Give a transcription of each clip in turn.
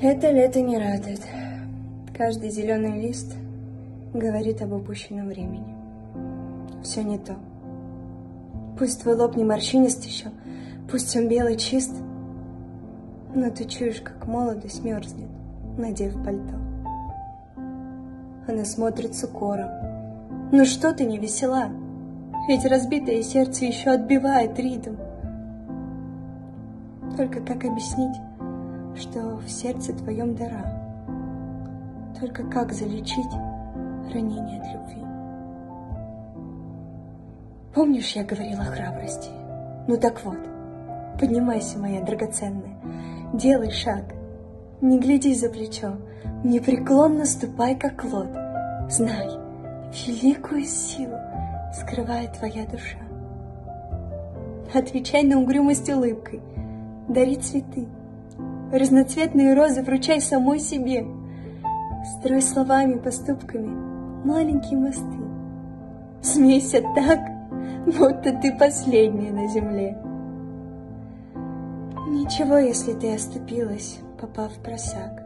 Это лето не радует. Каждый зеленый лист говорит об упущенном времени. Все не то. Пусть твой лоб не морщинист еще, пусть он белый чист, но ты чуешь, как молодость мерзнет, надев пальто. Она смотрит с укором. Ну что ты не весела? Ведь разбитое сердце еще отбивает ритм. Только как объяснить, что в сердце твоем дара? Только как залечить ранение от любви? Помнишь, я говорила о храбрости? Ну так вот, поднимайся, моя драгоценная, делай шаг, не гляди за плечо, непреклонно ступай, как лот. Знай, великую силу скрывает твоя душа. Отвечай на угрюмость улыбкой, дари цветы, разноцветные розы вручай самой себе. Строй словами, поступками маленькие мосты. Смейся так, будто ты последняя на земле. Ничего, если ты оступилась, попав в просак,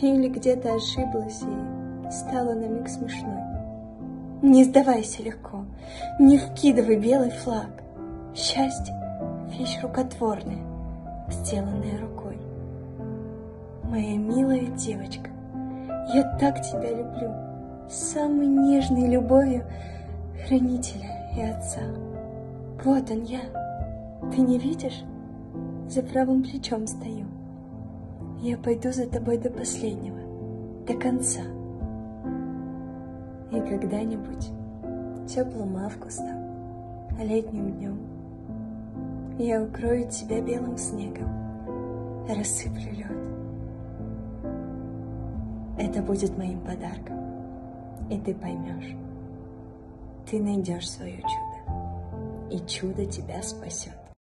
или где-то ошиблась и стала на миг смешной. Не сдавайся легко, не вкидывай белый флаг. Счастье — вещь рукотворная, сделанная рукой. Моя милая девочка, я так тебя люблю, самой нежной любовью хранителя и отца. Вот он я, ты не видишь? За правым плечом стою. Я пойду за тобой до последнего, до конца. И когда-нибудь теплым августом, летним днем я укрою тебя белым снегом, рассыплю лед. Это будет моим подарком, и ты поймешь, ты найдешь свое чудо, и чудо тебя спасет.